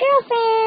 girlfriend.